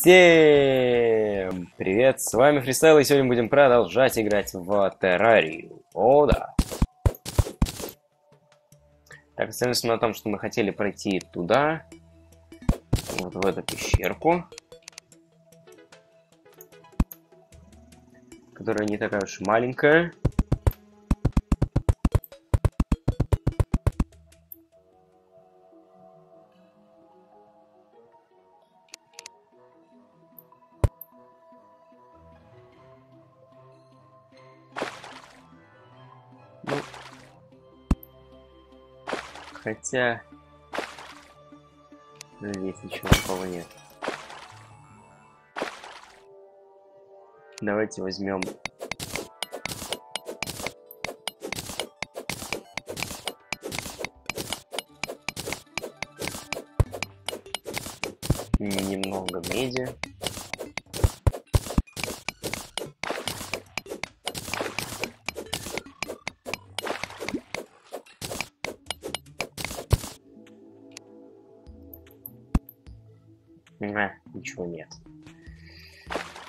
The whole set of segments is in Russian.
Всем привет, с вами Фристайл, и сегодня будем продолжать играть в Террарию. О, да. Так, остановимся на том, что мы хотели пройти туда, вот в эту пещерку, которая не такая уж маленькая. Ну, хотя здесь ничего такого нет. Давайте возьмем ничего нет.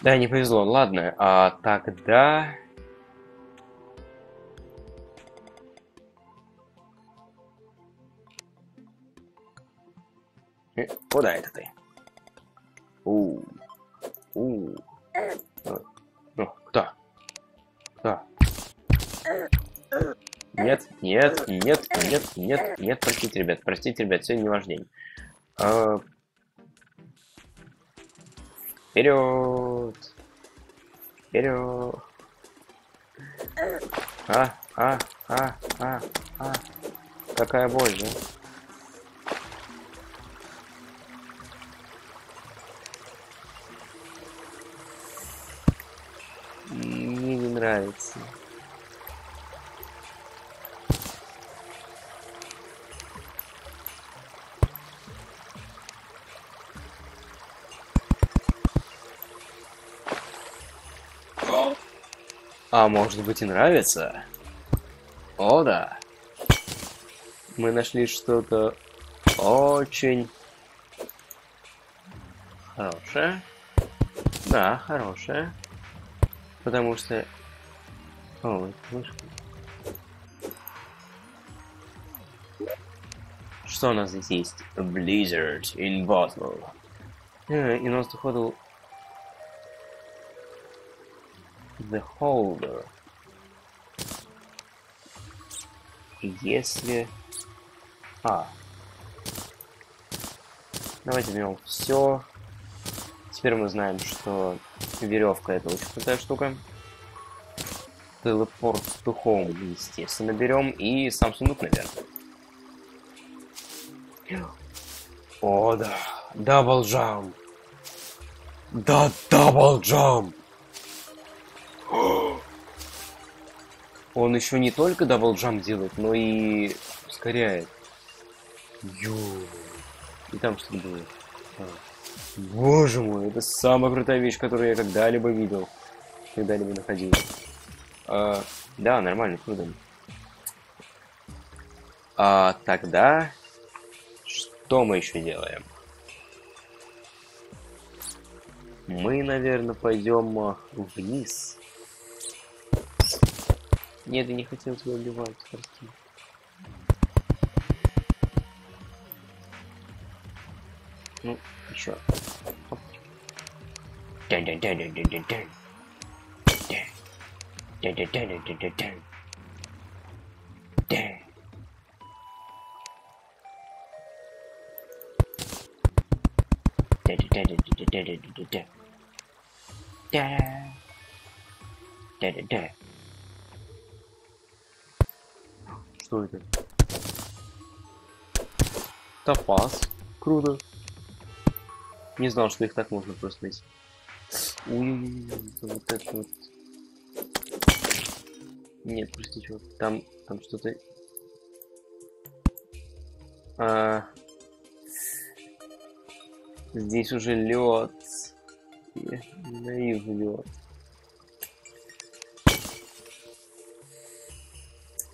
Да, не повезло. Ладно, а тогда... Э, Куда это ты? У, у, ну, кто? Кто? Нет, нет, нет, нет, нет, нет, простите, ребят, простите, ребят, сегодня не ваш. А... Вперед! Вперед! А, а, а, а, а. Какая боль, да? Мне не нравится. А может быть и нравится? О, да. Мы нашли что-то очень хорошее. Да, хорошее. Потому что... О, это мышка. Что у нас здесь есть? Blizzard in bottle. Э, И нас походу the holder. Если... А. Давайте берем все. Теперь мы знаем, что веревка это очень крутая штука. Teleport to home, естественно, берем. И сам сундук, наверное. О, да. Double jump. Да, double jump. Он еще не только double jump делает, но и ускоряет. Ё. И там что было? А. Боже мой, это самая крутая вещь, которую я когда-либо видел. Когда-либо находил. А, да, нормально, круто. А тогда... Что мы еще делаем? Мы, наверное, пойдем а, вниз. Нет, я не хотел тебя убивать, прости. Ну, еще. Оп. Что это? Топаз. Круто. Не знал, что их так можно просто найти. Ui, вот это вот. Нет, прости, чувак. Там, там что-то... А... Здесь уже лед. Наив лед.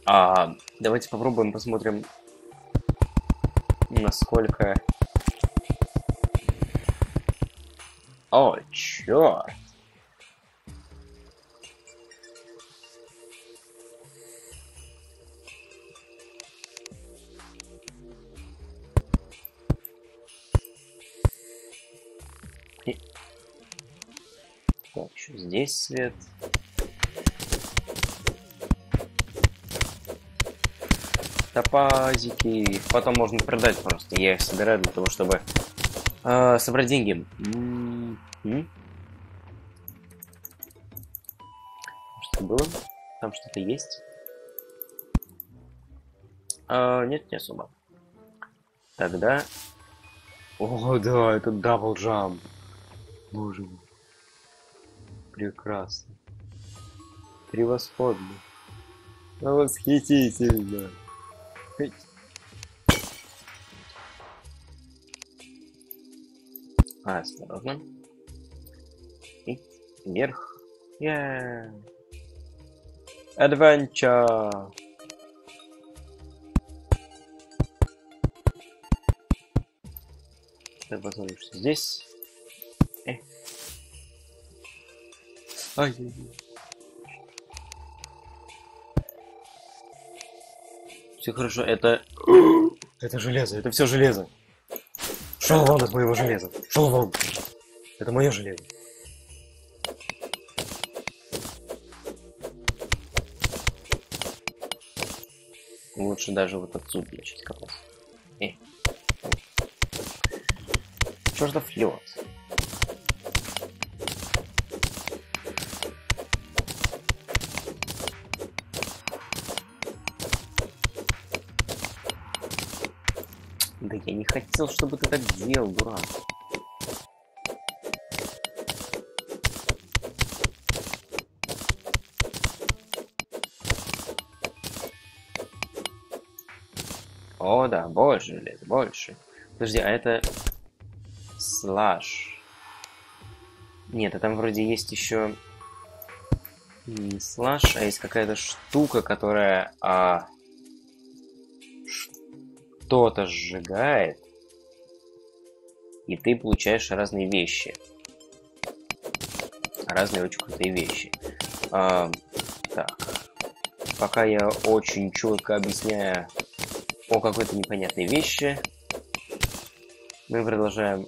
А, давайте попробуем, посмотрим, насколько О, черт. Так, еще здесь свет. Топазики. Потом можно продать просто. Я их собираю для того, чтобы э, собрать деньги. М -м -м. Что было? Там что-то есть? А, нет, не особо. Тогда... О, да, это double jump. Боже мой. Прекрасно. Превосходно. Восхитительно. Осторожно. И вверх. Yeah. Adventure. Посмотрим, что здесь. Э. Ай. Все хорошо, это... Это железо, это все железо. Шел вон от моего железа. Шел вон. Это мое железо. Лучше даже вот отсюда начать копать. Э. Чертов лед. Не хотел, чтобы ты так делал, дурак. О, да, больше железа, больше. Подожди, а это... Слаж. Нет, а там вроде есть еще... Не слаж, а есть какая-то штука, которая... А что-то сжигает, и ты получаешь разные вещи. Разные очень крутые вещи. А, так. Пока я очень четко объясняю о какой-то непонятной вещи, мы продолжаем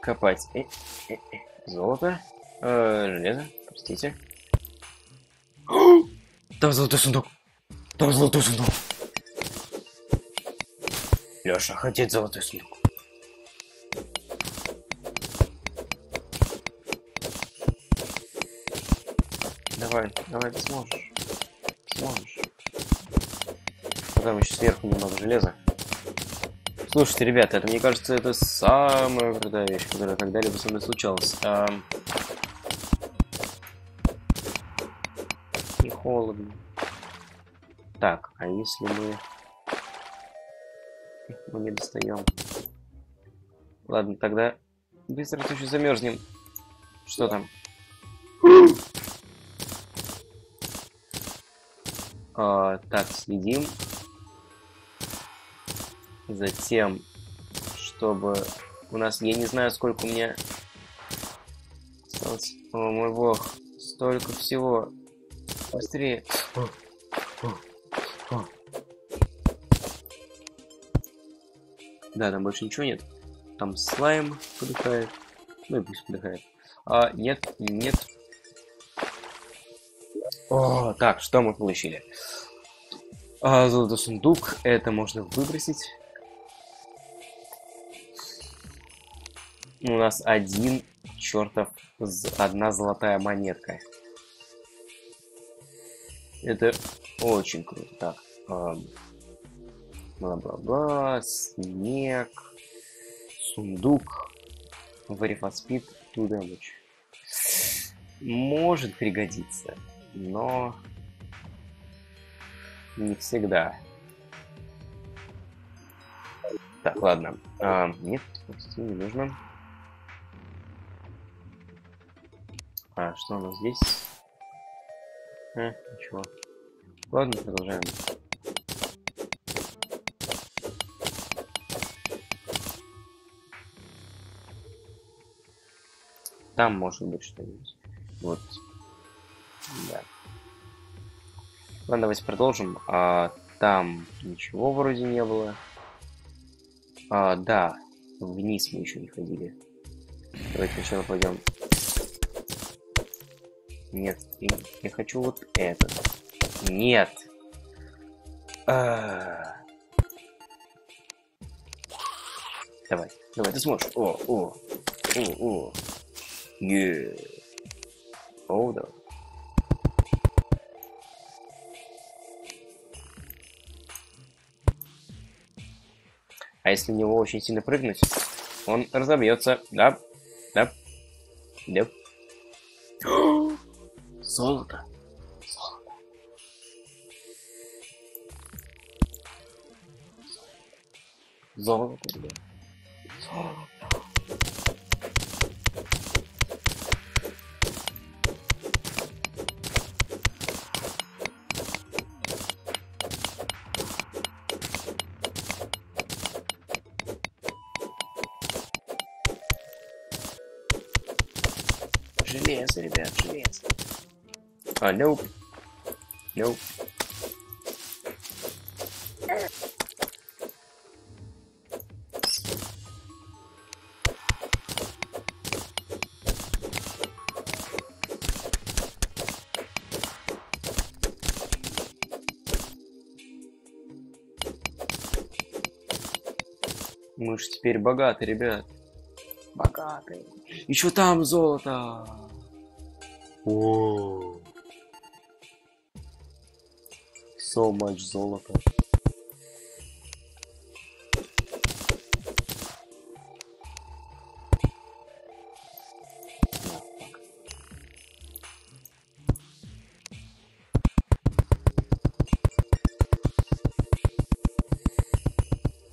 копать э, э, э, золото, э, железо, простите. Там золотой сундук! Там золотой сундук! Леша, хотеть золотой сундук. Давай, давай, ты сможешь. Сможешь. Потом еще сверху немного железа. Слушайте, ребята, это, мне кажется, это самая крутая вещь, которая когда-либо со мной случалась. А... И холодно. Так, а если мы мы не достаем. Ладно, тогда быстро еще замерзнем. Что там? а, так, следим. Затем, чтобы у нас... Я не знаю, сколько у меня осталось. О, мой бог. Столько всего. Быстрее. Да, там больше ничего нет. Там слайм подыхает. Ну и пусть подыхает. А, нет, нет. О, так, что мы получили? А, золотой сундук. Это можно выбросить. У нас один чертов одна золотая монетка. Это очень круто. Так, эм, Бла-бла-бла. Снег. Сундук. To damage. Может пригодиться, но не всегда. Так, ладно. А, нет, почти не нужно. А, что у нас здесь? А, ничего. Ладно, продолжаем. Там может быть что-нибудь. Вот. Да. Ладно, давайте продолжим. А, там ничего вроде не было. А, да, вниз мы еще не ходили. Давайте сначала пойдем. Нет, я хочу вот этот. Нет. А... Давай, давай, ты сможешь. О, о, о, о. Е. О, да. А если в него очень сильно прыгнуть, он разобьется. Да, да, да. Золото. Золото. Золото. Золото. Железо, ребят, железо. А, nope. Nope. Мы же теперь богаты, ребят. Богатые. Еще там золото. О. So much золота.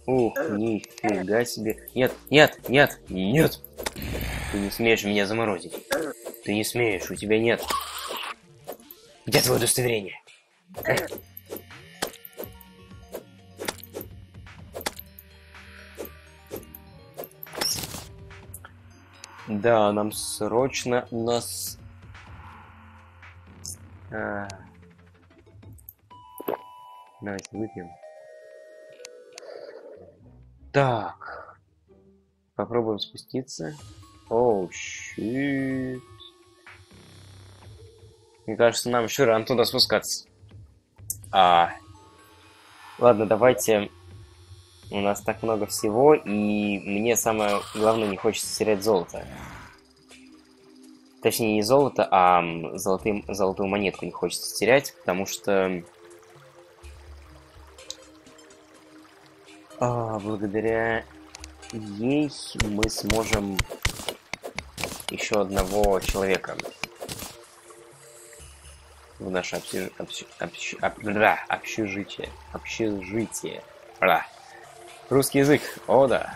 Ух, нифига себе. Нет, нет, нет, нет. Ты не смеешь меня заморозить. Ты не смеешь, у тебя нет. Где твое удостоверение? Да, нам срочно нас... А... Давайте выпьем. Так. Попробуем спуститься. Оу, oh, щит. Мне кажется, нам еще рано туда спускаться. А... Ладно, давайте... У нас так много всего, и мне самое главное не хочется терять золото. Точнее, не золото, а золотым, золотую монетку не хочется терять, потому что... А, благодаря ей мы сможем еще одного человека в наше общежитие. Общ... Общ... Общежитие. Общежитие. Да. Русский язык. О, да.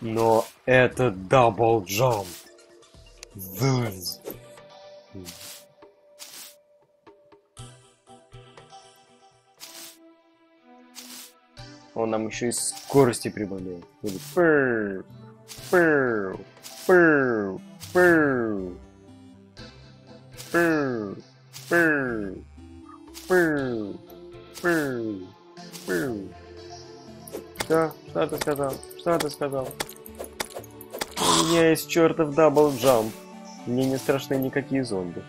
Но это double jump. Он нам еще и скорости прибавляет. Пыр, пыр, пыр, пыр. Сказал? Что ты сказал? У меня есть чертов double jump. Мне не страшны никакие зомби.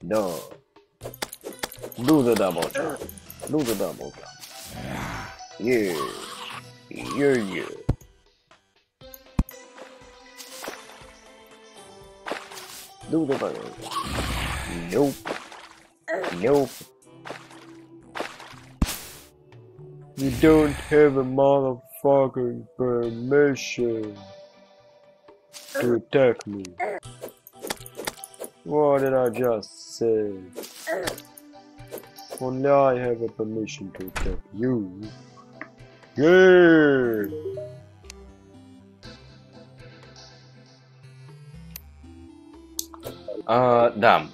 Да. Jump. Do the double jump. Yeah. Yeah, yeah. Do the button. Nope. Nope. You don't have a motherfucking permission to attack me. What did I just say? Only I have a permission to attack you. Yeah! А, да.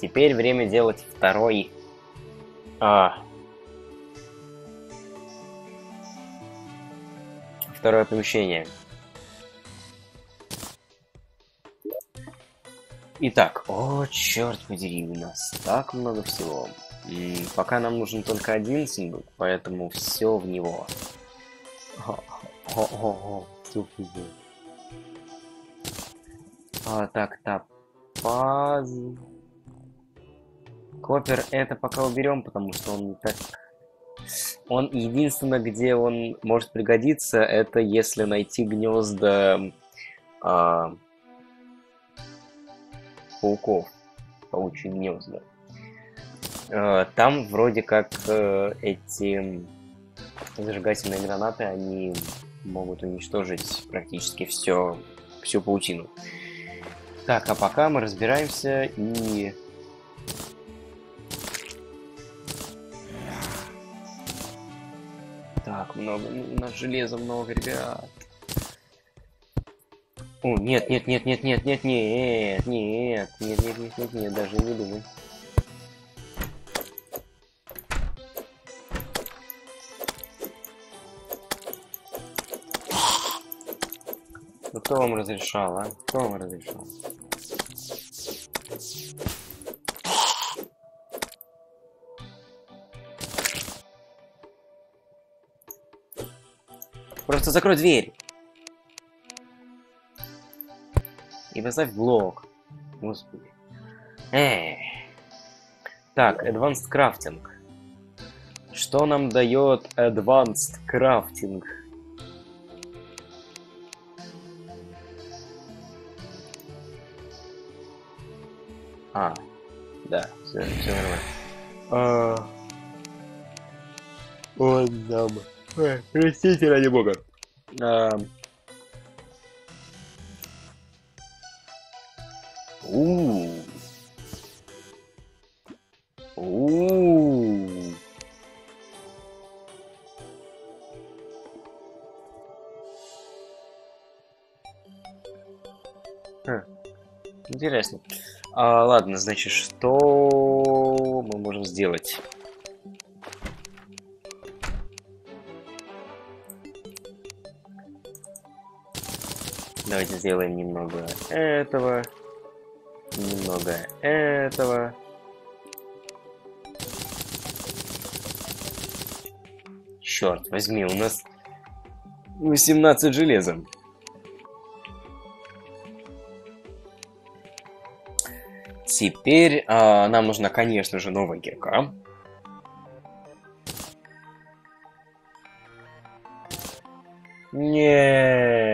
Теперь время делать второй... А... второе помещение. Итак, о, черт подери, у нас так много всего. И пока нам нужен только один сундук, поэтому все в него. О-о-о, а, так, топаз. Копер это пока уберем, потому что он так... Он единственное, где он может пригодиться, это если найти гнезда а, пауков, паучьи гнезда. А, там вроде как а, эти зажигательные гранаты, они могут уничтожить практически все, всю паутину. Так, а пока мы разбираемся и... Так, много, у нас железа много, ребят. О, нет, нет, нет, нет, нет, нет, нет, нет, нет, нет, нет, нет, нет, даже не думай. Ну кто вам разрешал, а? Кто вам разрешал? Просто закрой дверь. И поставь блок. Господи. Эй. Так, Advanced Crafting. Что нам дает Advanced Crafting? А, да, все, все нормально. А... Ой, дама. Простите, ради бога. А... У. У. Интересно. А, ладно, значит, что мы можем сделать? Давайте сделаем немного этого. Немного этого. Черт возьми, у нас 18 железом. Теперь а, нам нужна, конечно же, новая кирка. Не.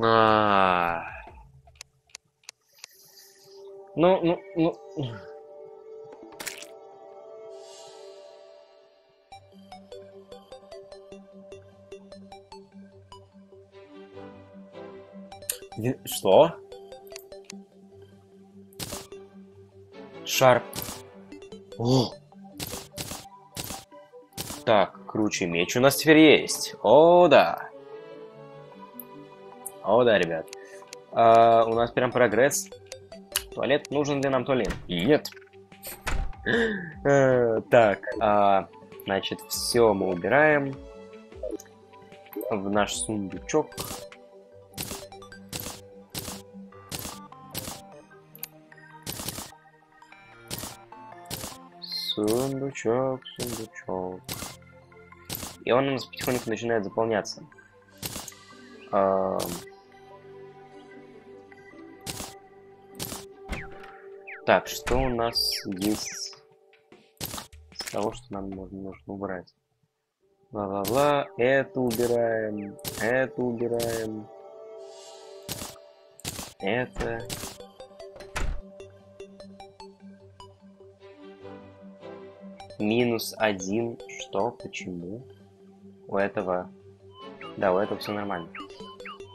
А. Ну, ну, ну. Что? Шарп. О! Так, круче меч у нас теперь есть. О, да. О, да, ребят. А, у нас прям прогресс. Туалет. Нужен ли нам туалет? Нет. Э, так, а, значит, все мы убираем в наш сундучок. Сундучок, сундучок. И он у нас потихоньку начинает заполняться. А... Так, что у нас есть с того, что нам нужно, убрать? Ла-ла-ла, это убираем, это убираем, это... Минус один. Что? Почему? У этого... Да, у этого все нормально.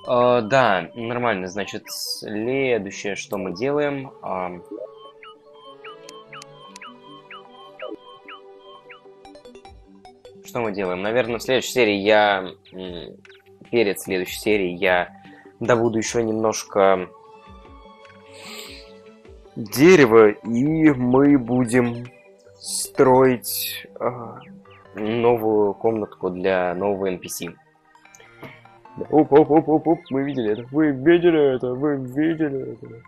Э, да, нормально. Значит, следующее, что мы делаем... Э, что мы делаем? Наверное, в следующей серии я... Перед следующей серией я Добуду еще немножко дерева, и мы будем строить э, новую комнатку для нового NPC. Оп, оп, оп, оп, оп, мы видели это, вы видели это, вы видели это.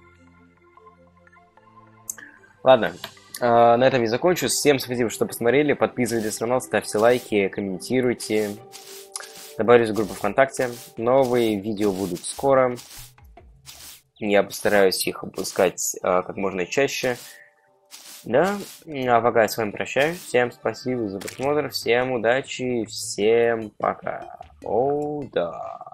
Ладно, э, на этом я закончу. Всем спасибо, что посмотрели. Подписывайтесь на канал, ставьте лайки, комментируйте. Добавлюсь в группу ВКонтакте. Новые видео будут скоро. Я постараюсь их выпускать э, как можно чаще. Да, а пока я с вами прощаюсь. Всем спасибо за просмотр, всем удачи, всем пока. О, да.